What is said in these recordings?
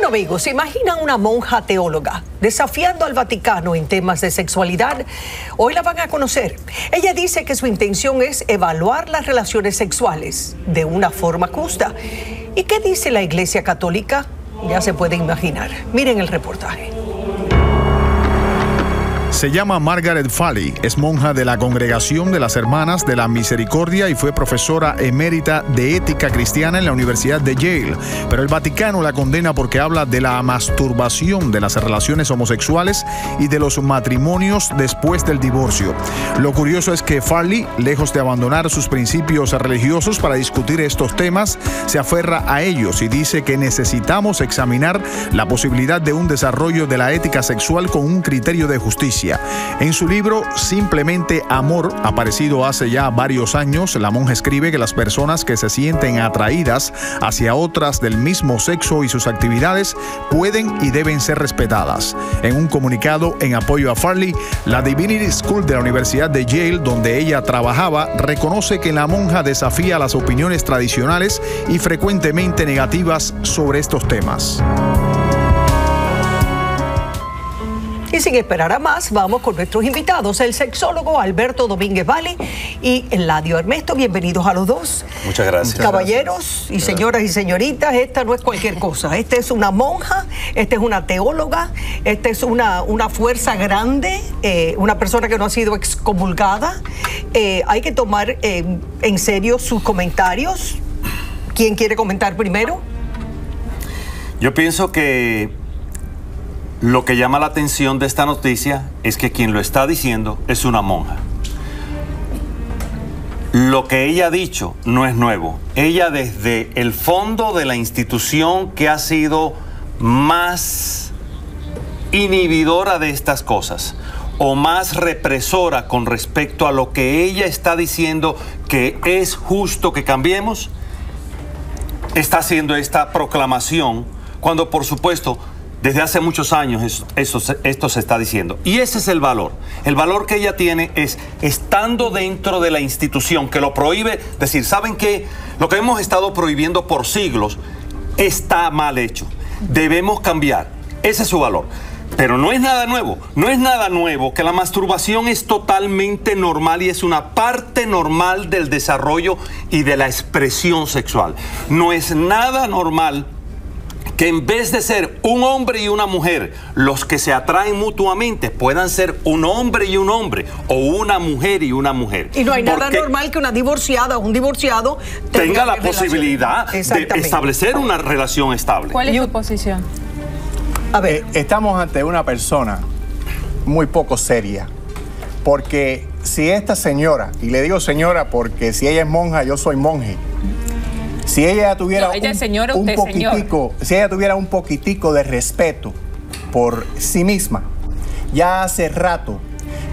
Bueno amigos, ¿se imaginan una monja teóloga desafiando al Vaticano en temas de sexualidad? Hoy la van a conocer. Ella dice que su intención es evaluar las relaciones sexuales de una forma justa. ¿Y qué dice la Iglesia Católica? Ya se puede imaginar. Miren el reportaje. Se llama Margaret Falley, es monja de la Congregación de las Hermanas de la Misericordia y fue profesora emérita de ética cristiana en la Universidad de Yale. Pero el Vaticano la condena porque habla de la masturbación de las relaciones homosexuales y de los matrimonios después del divorcio. Lo curioso es que Farley, lejos de abandonar sus principios religiosos para discutir estos temas, se aferra a ellos y dice que necesitamos examinar la posibilidad de un desarrollo de la ética sexual con un criterio de justicia. En su libro Simplemente Amor, aparecido hace ya varios años, la monja escribe que las personas que se sienten atraídas hacia otras del mismo sexo y sus actividades pueden y deben ser respetadas. En un comunicado en apoyo a Farley, la Divinity School de la Universidad de Yale, donde ella trabajaba, reconoce que la monja desafía las opiniones tradicionales y frecuentemente negativas sobre estos temas. Y sin esperar a más, vamos con nuestros invitados, el sexólogo Alberto Domínguez Vale y Eladio Ernesto. Bienvenidos a los dos. Muchas gracias. Caballeros y señoras y señoritas, esta no es cualquier cosa. Esta es una monja, esta es una teóloga, esta es una, una fuerza grande, eh, una persona que no ha sido excomulgada. Eh, hay que tomar eh, en serio sus comentarios. ¿Quién quiere comentar primero? Yo pienso que lo que llama la atención de esta noticia es que quien lo está diciendo es una monja. Lo que ella ha dicho no es nuevo. Ella desde el fondo de la institución que ha sido más inhibidora de estas cosas o más represora con respecto a lo que ella está diciendo que es justo que cambiemos, está haciendo esta proclamación cuando por supuesto desde hace muchos años esto se está diciendo. Y ese es el valor. El valor que ella tiene es, estando dentro de la institución que lo prohíbe, decir, ¿saben qué? Lo que hemos estado prohibiendo por siglos está mal hecho. Debemos cambiar. Ese es su valor. Pero no es nada nuevo, no es nada nuevo que la masturbación es totalmente normal y es una parte normal del desarrollo y de la expresión sexual. No es nada normal que en vez de ser un hombre y una mujer los que se atraen mutuamente, puedan ser un hombre y un hombre o una mujer y una mujer. Y no hay nada normal que una divorciada o un divorciado tenga, la posibilidad de establecer una relación estable. ¿Cuál es tu posición? A ver, eh, estamos ante una persona muy poco seria, porque si esta señora, y le digo señora porque si ella es monja, yo soy monje, si ella tuviera un, poquitico, si ella tuviera un poquitico de respeto por sí misma, ya hace rato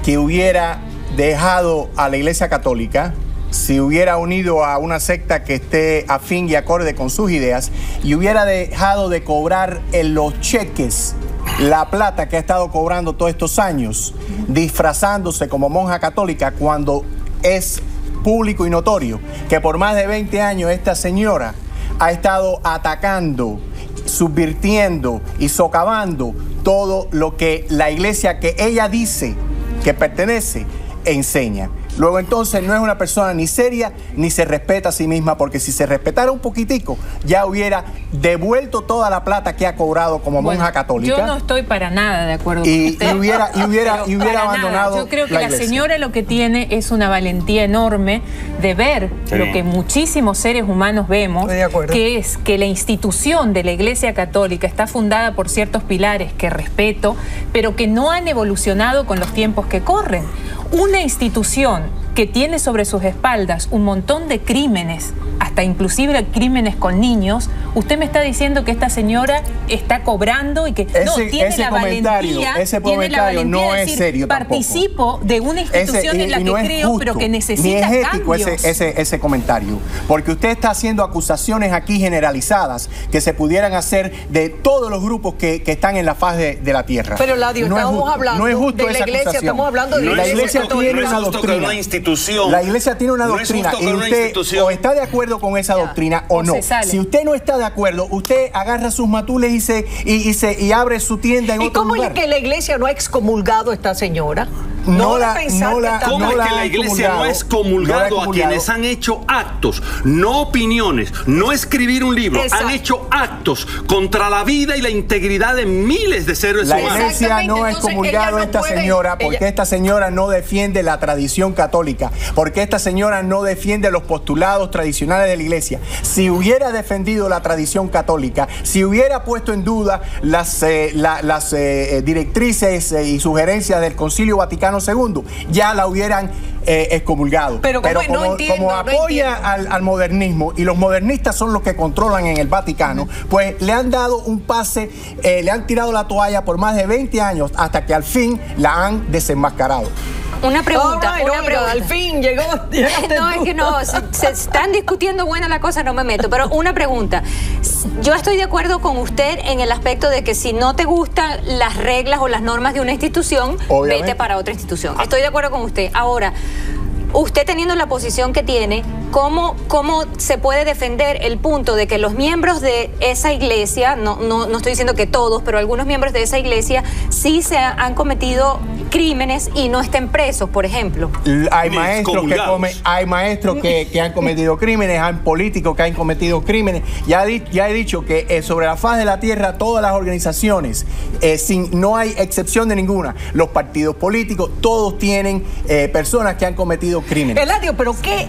que hubiera dejado a la Iglesia Católica, si hubiera unido a una secta que esté afín y acorde con sus ideas y hubiera dejado de cobrar en los cheques la plata que ha estado cobrando todos estos años, disfrazándose como monja católica cuando es público y notorio que por más de 20 años esta señora ha estado atacando, subvirtiendo y socavando todo lo que la iglesia que ella dice que pertenece enseña. Luego entonces no es una persona ni seria ni se respeta a sí misma, porque si se respetara un poquitico, ya hubiera devuelto toda la plata que ha cobrado como monja católica. Yo no estoy para nada de acuerdo con usted. Y hubiera, y hubiera, y hubiera abandonado. Yo creo que la, señora lo que tiene es una valentía enorme de ver lo que muchísimos seres humanos vemos, que es que la institución de la Iglesia Católica está fundada por ciertos pilares que respeto, pero que no han evolucionado con los tiempos que corren. Una institución que tiene sobre sus espaldas un montón de crímenes, hasta inclusive crímenes con niños, usted me está diciendo que esta señora está cobrando y que no tiene la valentía, ese comentario no es serio participo de una institución en la que creo, pero que necesita ni es ético ese, ese, comentario, porque usted está haciendo acusaciones aquí generalizadas que se pudieran hacer de todos los grupos que, están en la faz de, la tierra. Pero Ladio, no estamos hablando no es justo de la iglesia, estamos hablando de la iglesia. tiene una doctrina. La iglesia tiene una doctrina y usted o está de acuerdo con esa doctrina o no. Si usted no está de acuerdo, usted agarra sus matules y se, y, se, y abre su tienda en ¿Y otro lugar. ¿Y cómo es que la iglesia no ha excomulgado a esta señora? No, la, no la, ¿Cómo es que la iglesia no es comulgado a quienes han hecho actos, no opiniones, no escribir un libro, han hecho actos contra la vida y la integridad de miles de seres humanos? La iglesia no es comulgado a esta señora porque esta señora no defiende la tradición católica, porque esta señora no defiende los postulados tradicionales de la iglesia. Si hubiera defendido la tradición católica, si hubiera puesto en duda las, eh, las eh, directrices eh, y sugerencias del Concilio Vaticano segundo, ya la hubieran eh, excomulgado. Pero, como, apoya al, modernismo y los modernistas son los que controlan en el Vaticano, pues le han dado un pase, eh, le han tirado la toalla por más de 20 años hasta que al fin la han desenmascarado. Una pregunta, una pregunta. Al fin llegó. no, es que no, se, están discutiendo buena la cosa, no me meto. Pero una pregunta. Yo estoy de acuerdo con usted en el aspecto de que si no te gustan las reglas o las normas de una institución, vete para otra institución. Estoy de acuerdo con usted. Ahora, usted teniendo la posición que tiene, ¿cómo, ¿cómo se puede defender el punto de que los miembros de esa iglesia, no, no, no estoy diciendo que todos, pero algunos miembros de esa iglesia sí se han cometido crímenes y no estén presos, por ejemplo? Hay maestros, que, hay maestros que, han cometido crímenes, hay políticos que han cometido crímenes. Ya, ya he dicho que eh, sobre la faz de la tierra todas las organizaciones, eh, sin, no hay excepción de ninguna, los partidos políticos, todos tienen eh, personas que han cometido crímenes. Eladio, pero qué,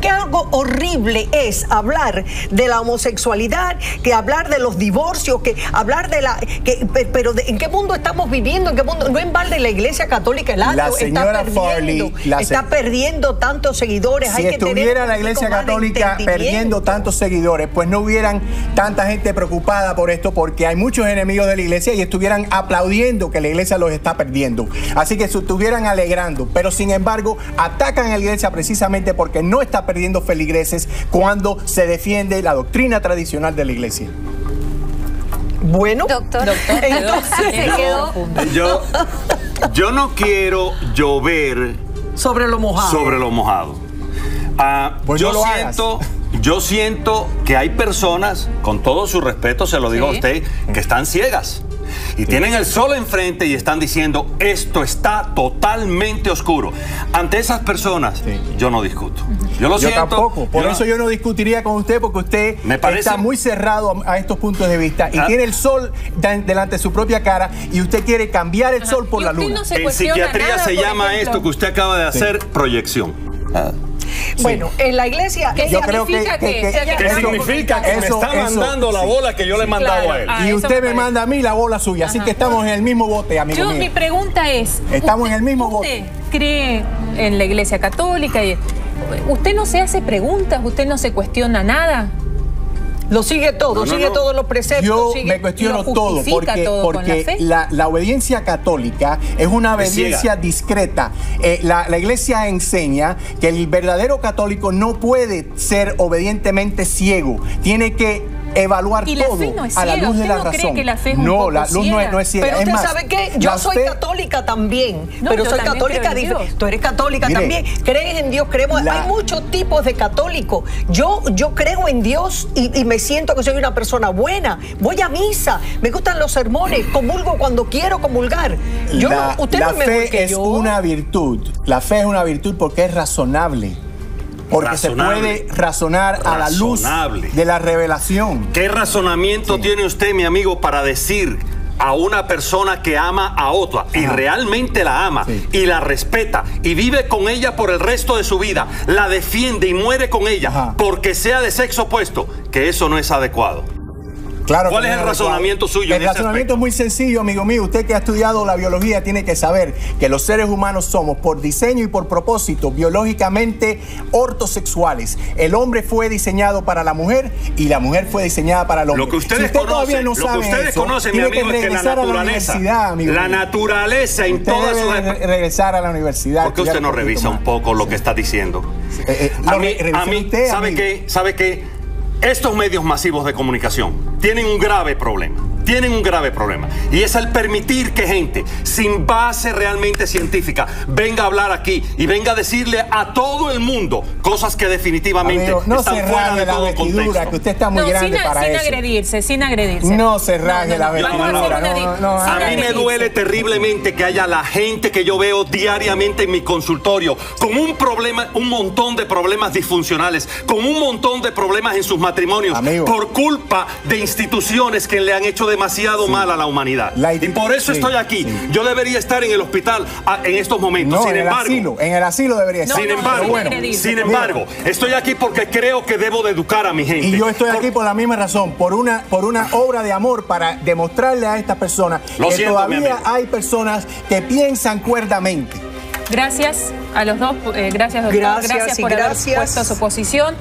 qué algo horrible es hablar de la homosexualidad, que hablar de los divorcios, que hablar de la... Que, pero ¿en qué mundo estamos viviendo? ¿En qué mundo? No en balde la iglesia Católica el la señora está Farley está perdiendo tantos seguidores. Si estuviera la Iglesia Católica perdiendo tantos seguidores, pues no hubieran tanta gente preocupada por esto, porque hay muchos enemigos de la Iglesia y estuvieran aplaudiendo que la Iglesia los está perdiendo. Así que se estuvieran alegrando, pero sin embargo atacan a la Iglesia precisamente porque no está perdiendo feligreses cuando se defiende la doctrina tradicional de la Iglesia. Bueno, doctor, entonces yo, yo no quiero llover sobre lo mojado. Sobre lo mojado. Ah, pues yo siento, yo siento que hay personas, con todo su respeto, se lo digo a usted, que están ciegas. Y tienen el sol enfrente y están diciendo, esto está totalmente oscuro. Ante esas personas, yo no discuto. Yo lo yo tampoco. Por eso yo no discutiría con usted, porque usted está muy cerrado a, estos puntos de vista y ah. tiene el sol delante de su propia cara y usted quiere cambiar el sol por la luna. en psiquiatría se llama esto que usted acaba de hacer proyección. Ah. Bueno, en la iglesia, ¿qué significa que, ¿Qué significa que me está mandando la bola que yo le he mandado a él? y usted me manda a mí la bola suya, así que estamos en el mismo bote, amigo Yo, mi pregunta es, estamos en el mismo bote. cree en la iglesia católica? Y, ¿Usted no se hace preguntas? ¿Usted no se cuestiona nada? Lo sigue todo, sigue todos los preceptos. Yo me cuestiono todo porque, porque la, obediencia católica es una obediencia discreta. Eh, la, la, iglesia enseña que el verdadero católico no puede ser obedientemente ciego. Tiene que evaluar todo a la luz de la razón. no, la luz no es, ciega. Pero usted sabe que yo soy católica también, pero soy católica diferente. Tú eres católica también. Crees en Dios, creemos. Hay muchos tipos de católicos. Yo, yo creo en Dios y, me siento que soy una persona buena. Voy a misa, me gustan los sermones, comulgo cuando quiero comulgar. Yo, la, usted la fe es una virtud. La fe es una virtud porque es razonable porque se puede razonar a la luz de la revelación. ¿Qué razonamiento tiene usted, mi amigo, para decir a una persona que ama a otra y realmente la ama y la respeta y vive con ella por el resto de su vida, la defiende y muere con ella porque sea de sexo opuesto, que eso no es adecuado? ¿Cuál es el razonamiento suyo? El razonamiento es muy sencillo, amigo mío. Usted que ha estudiado la biología tiene que saber que los seres humanos somos por diseño y por propósito biológicamente ortosexuales. El hombre fue diseñado para la mujer y la mujer fue diseñada para el hombre. Lo que ustedes conocen, lo que ustedes conocen, mi amigo, es que la naturaleza, la, la naturaleza en todas sus regresar a la universidad. ¿Por qué usted no revisa un poco lo que está diciendo? Eh, eh, a mí, a mí ¿sabe qué? ¿Sabe qué? Estos medios masivos de comunicación tienen un grave problema tienen un grave problema. Y es el permitir que gente sin base realmente científica venga a hablar aquí y venga a decirle a todo el mundo cosas que definitivamente no están se fuera de la todo contexto. que usted está muy grande sin, para sin eso. agredirse, sin agredirse. No se rasgue la vestidura. Vamos a hacer una no, no, A mí me duele terriblemente que haya la gente que yo veo diariamente en mi consultorio con un problema, un montón de problemas disfuncionales, con un montón de problemas en sus matrimonios Amigo. por culpa de instituciones que le han hecho demasiado mal a la humanidad. La y por eso sí, estoy aquí. sí. Yo debería estar en el hospital ah, en estos momentos. No, sin en el embargo, asilo, en el asilo debería No, estar. sin no, embargo, sin agredirse, sin por embargo, estoy aquí porque creo que debo de educar a mi gente. Y yo estoy Por- aquí por la misma razón, por una, por una obra de amor para demostrarle a estas personas que siento, todavía hay personas que piensan cuerdamente. Gracias a los dos, eh, gracias doctor, Gracias y por gracias. haber puesto su posición.